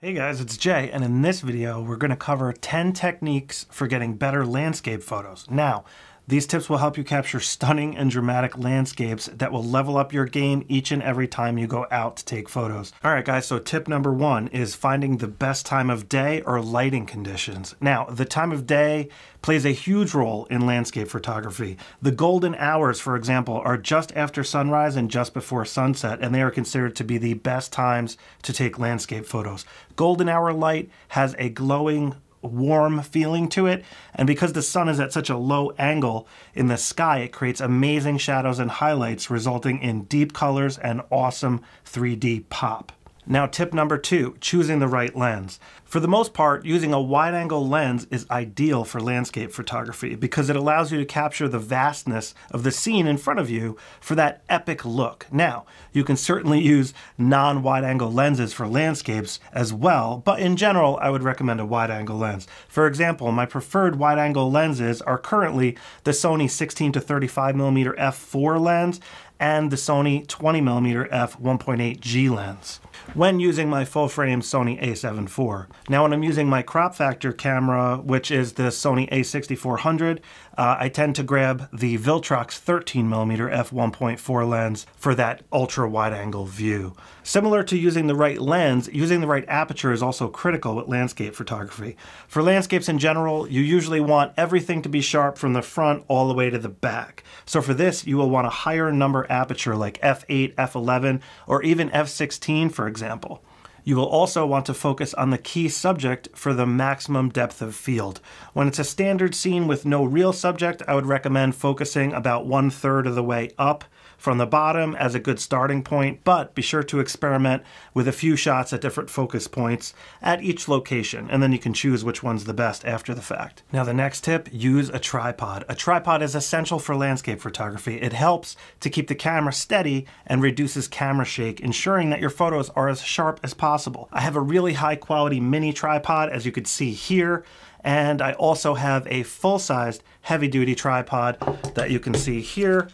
Hey guys, it's Jay, and in this video, we're going to cover 10 techniques for getting better landscape photos. Now, these tips will help you capture stunning and dramatic landscapes that will level up your game each and every time you go out to take photos. All right, guys, so tip number one is finding the best time of day or lighting conditions. Now, the time of day plays a huge role in landscape photography. The golden hours, for example, are just after sunrise and just before sunset, and they are considered to be the best times to take landscape photos. Golden hour light has a glowing warm feeling to it. And because the sun is at such a low angle in the sky, it creates amazing shadows and highlights, resulting in deep colors and awesome 3D pop. Now tip number two, choosing the right lens. For the most part, using a wide angle lens is ideal for landscape photography because it allows you to capture the vastness of the scene in front of you for that epic look. Now, you can certainly use non-wide angle lenses for landscapes as well, but in general, I would recommend a wide angle lens. For example, my preferred wide angle lenses are currently the Sony 16 to 35 millimeter f4 lens and the Sony 20mm f1.8G lens when using my full frame Sony a7 IV. Now when I'm using my crop factor camera, which is the Sony a6400, uh, I tend to grab the Viltrox 13mm f1.4 lens for that ultra wide angle view. Similar to using the right lens, using the right aperture is also critical with landscape photography. For landscapes in general, you usually want everything to be sharp from the front all the way to the back. So for this, you will want a higher number aperture like f8, f11, or even f16 for example. You will also want to focus on the key subject for the maximum depth of field. When it's a standard scene with no real subject, I would recommend focusing about one third of the way up from the bottom as a good starting point, but be sure to experiment with a few shots at different focus points at each location, and then you can choose which one's the best after the fact. Now the next tip, use a tripod. A tripod is essential for landscape photography. It helps to keep the camera steady and reduces camera shake, ensuring that your photos are as sharp as possible. I have a really high quality mini tripod, as you can see here, and I also have a full-sized heavy-duty tripod that you can see here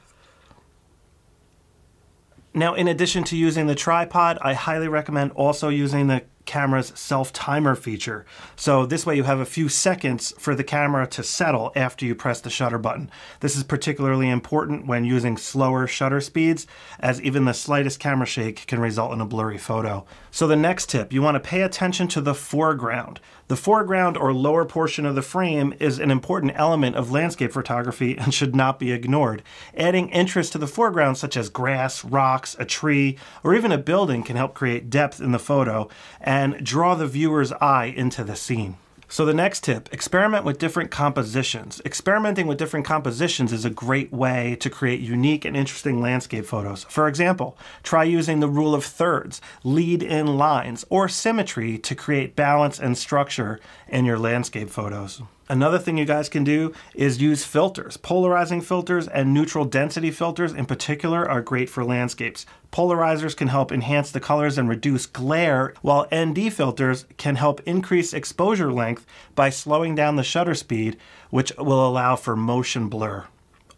now, in addition to using the tripod, I highly recommend also using the camera's self-timer feature. So this way you have a few seconds for the camera to settle after you press the shutter button. This is particularly important when using slower shutter speeds, as even the slightest camera shake can result in a blurry photo. So the next tip, you want to pay attention to the foreground. The foreground or lower portion of the frame is an important element of landscape photography and should not be ignored. Adding interest to the foreground such as grass, rocks, a tree, or even a building can help create depth in the photo and draw the viewer's eye into the scene. So the next tip, experiment with different compositions. Experimenting with different compositions is a great way to create unique and interesting landscape photos. For example, try using the rule of thirds, lead in lines, or symmetry to create balance and structure in your landscape photos. Another thing you guys can do is use filters. Polarizing filters and neutral density filters in particular are great for landscapes. Polarizers can help enhance the colors and reduce glare, while ND filters can help increase exposure length by slowing down the shutter speed, which will allow for motion blur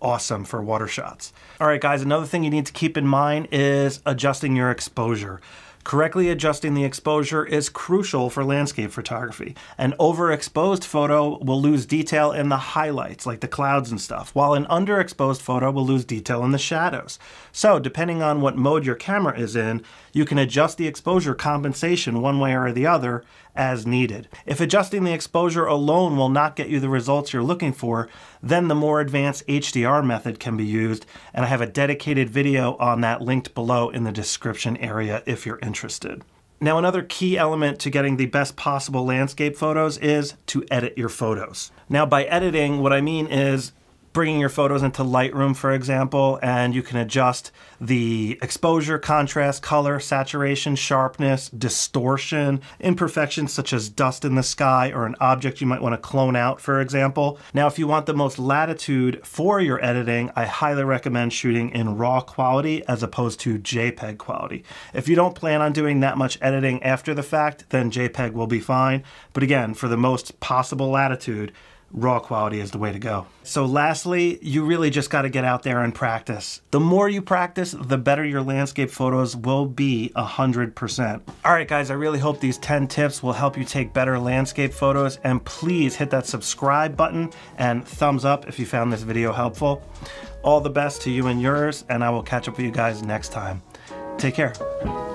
awesome for water shots. All right, guys, another thing you need to keep in mind is adjusting your exposure. Correctly adjusting the exposure is crucial for landscape photography. An overexposed photo will lose detail in the highlights, like the clouds and stuff, while an underexposed photo will lose detail in the shadows. So, depending on what mode your camera is in, you can adjust the exposure compensation one way or the other as needed. If adjusting the exposure alone will not get you the results you're looking for, then the more advanced HDR method can be used, and I have a dedicated video on that linked below in the description area if you're interested. Now another key element to getting the best possible landscape photos is to edit your photos. Now by editing, what I mean is bringing your photos into Lightroom, for example, and you can adjust the exposure, contrast, color, saturation, sharpness, distortion, imperfections such as dust in the sky or an object you might want to clone out, for example. Now, if you want the most latitude for your editing, I highly recommend shooting in RAW quality as opposed to JPEG quality. If you don't plan on doing that much editing after the fact, then JPEG will be fine. But again, for the most possible latitude, raw quality is the way to go. So lastly, you really just got to get out there and practice. The more you practice, the better your landscape photos will be 100%. All right guys, I really hope these 10 tips will help you take better landscape photos and please hit that subscribe button and thumbs up if you found this video helpful. All the best to you and yours and I will catch up with you guys next time. Take care.